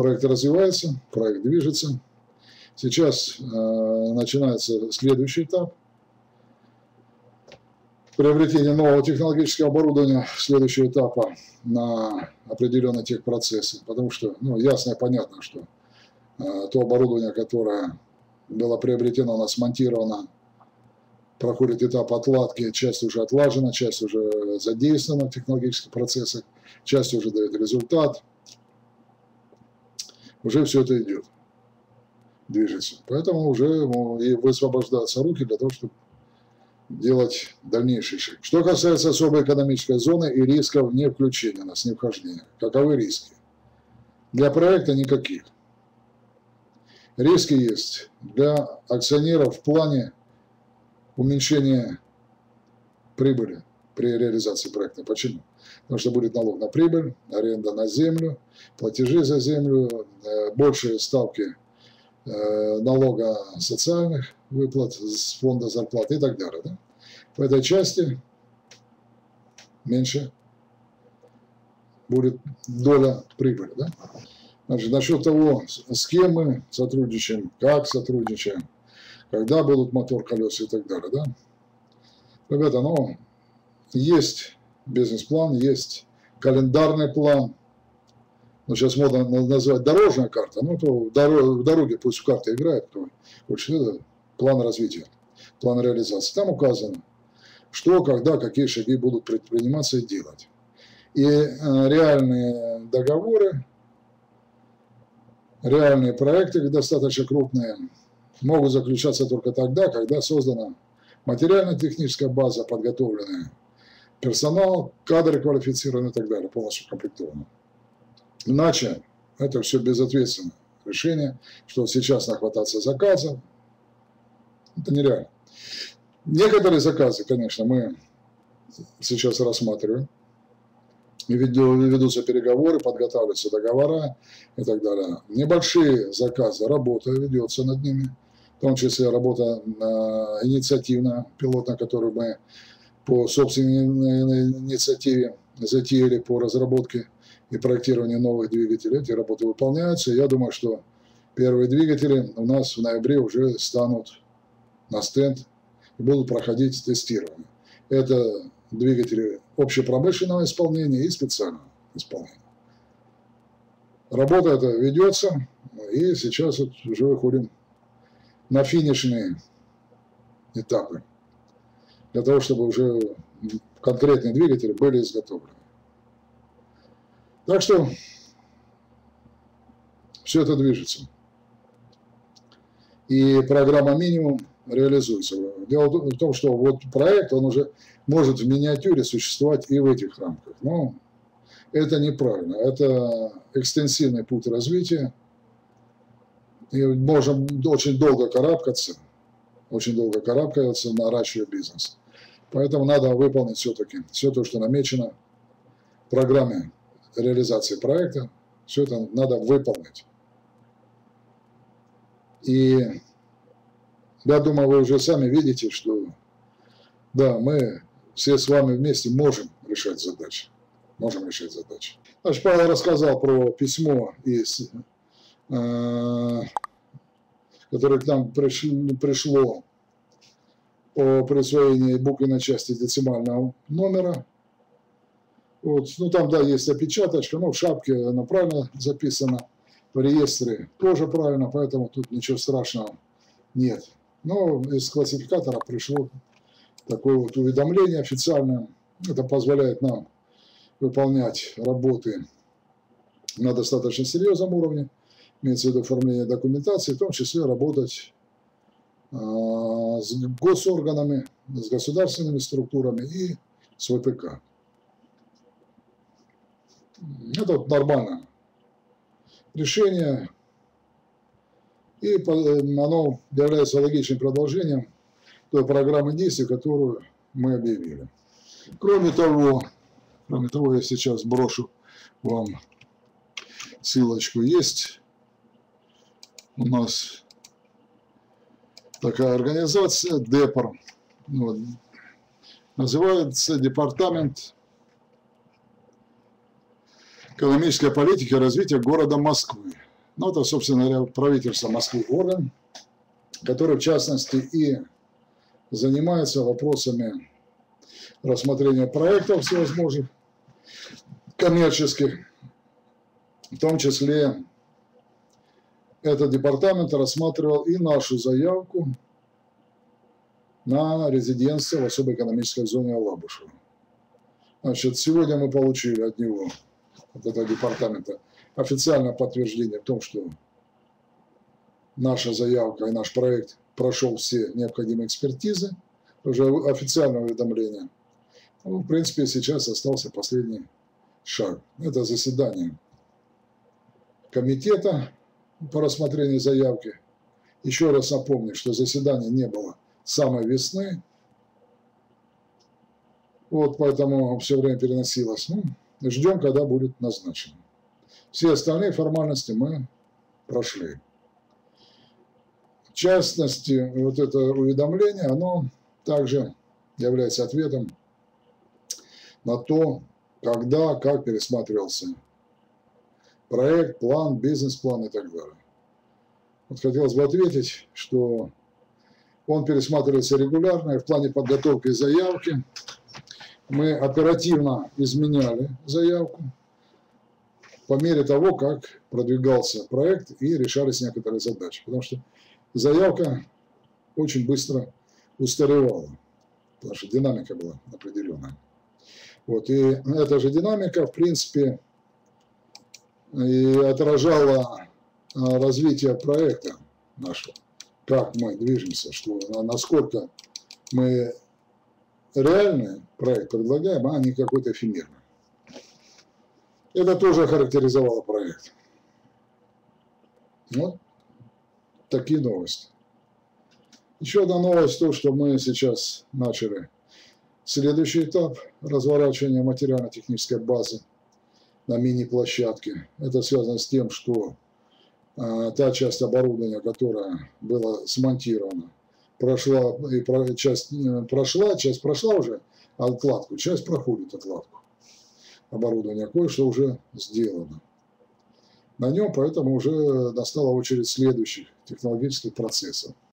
Проект развивается, проект движется. Сейчас э, начинается следующий этап. Приобретение нового технологического оборудования следующего этапа на определенные техпроцессы. Потому что, ну, ясно и понятно, что э, то оборудование, которое было приобретено, нас смонтировано, проходит этап отладки, часть уже отлажена, часть уже задействована в технологических процессах, часть уже дает результат. Уже все это идет движется. Поэтому уже и высвобождаются руки для того, чтобы делать дальнейший шаг. Что касается особой экономической зоны и рисков не включения нас, не вхождения. Каковы риски? Для проекта никаких. Риски есть для акционеров в плане уменьшения прибыли при реализации проекта. Почему? Потому что будет налог на прибыль, аренда на землю, платежи за землю, э, большие ставки Э, налога социальных выплат с фонда зарплаты и так далее. Да? В этой части меньше будет доля прибыли. Да? Значит, насчет того, с кем мы сотрудничаем, как сотрудничаем, когда будут мотор, колеса и так далее. Да? Ребята, ну, есть бизнес-план, есть календарный план, ну, сейчас модно называть дорожная карта, ну, то в дороге пусть в карты играет, кто хочет, это план развития, план реализации. Там указано, что, когда, какие шаги будут предприниматься и делать. И э, реальные договоры, реальные проекты, достаточно крупные, могут заключаться только тогда, когда создана материально-техническая база, подготовленная персонал, кадры квалифицированные и так далее, полностью комплектованы. Иначе это все безответственное решение, что сейчас нахвататься заказов, это нереально. Некоторые заказы, конечно, мы сейчас рассматриваем, ведутся переговоры, подготавливаются договора и так далее. Небольшие заказы, работа ведется над ними, в том числе работа инициативная, пилотная, которую мы по собственной инициативе затеяли по разработке и проектирование новых двигателей. Эти работы выполняются. Я думаю, что первые двигатели у нас в ноябре уже станут на стенд и будут проходить тестирование. Это двигатели общепромышленного исполнения и специального исполнения. Работа эта ведется, и сейчас вот уже выходим на финишные этапы, для того, чтобы уже конкретные двигатели были изготовлены. Так что все это движется. И программа минимум реализуется. Дело в том, что вот проект, он уже может в миниатюре существовать и в этих рамках. Но это неправильно. Это экстенсивный путь развития. И можем очень долго карабкаться, очень долго карабкаться, наращивая бизнес. Поэтому надо выполнить все-таки все то, что намечено в программе реализации проекта, все это надо выполнить. И я думаю, вы уже сами видите, что да, мы все с вами вместе можем решать задачи. Можем решать задачи. Значит, Павел рассказал про письмо, из, э, которое к нам пришло, пришло о присвоении буквенной части децимального номера вот, ну там, да, есть опечаточка, ну в шапке она правильно записана, в реестре тоже правильно, поэтому тут ничего страшного нет. Но из классификатора пришло такое вот уведомление официальное. Это позволяет нам выполнять работы на достаточно серьезном уровне, имеется в виду оформление документации, в том числе работать с госорганами, с государственными структурами и с ВПК. Это вот нормальное решение, и оно является логичным продолжением той программы действий, которую мы объявили. Кроме того, кроме того, я сейчас брошу вам ссылочку. Есть у нас такая организация, ДЭПОР, вот, называется Департамент экономической политики и развития города Москвы. Ну, это, собственно говоря, правительство Москвы орган, который, в частности, и занимается вопросами рассмотрения проектов всевозможных коммерческих, в том числе этот департамент рассматривал и нашу заявку на резидентство в особой экономической зоне Алабушева. Значит, сегодня мы получили от него, от этого департамента, официальное подтверждение в том, что наша заявка и наш проект прошел все необходимые экспертизы, уже официальное уведомление. Ну, в принципе, сейчас остался последний шаг. Это заседание комитета по рассмотрению заявки. Еще раз напомню, что заседания не было самой весны. Вот поэтому все время переносилось. Ну, ждем, когда будет назначено. Все остальные формальности мы прошли. В частности, вот это уведомление, оно также является ответом на то, когда, как пересматривался проект, план, бизнес-план и так далее. Вот хотелось бы ответить, что он пересматривается регулярно, и в плане подготовки заявки мы оперативно изменяли заявку по мере того, как продвигался проект и решались некоторые задачи. Потому что заявка очень быстро устаревала, потому что динамика была определенная. Вот, и эта же динамика, в принципе, и отражала а, развитие проекта нашего, как мы движемся, что насколько мы реальный проект предлагаем, а не какой-то эфемерный. Это тоже характеризовало проект. Вот такие новости. Еще одна новость, то, что мы сейчас начали следующий этап разворачивания материально-технической базы на мини-площадке. Это связано с тем, что э, та часть оборудования, которая была смонтирована, прошла, и про, часть э, прошла, часть прошла уже отладку, часть проходит отладку оборудования, кое-что уже сделано. На нем поэтому уже настала очередь следующих технологических процессов.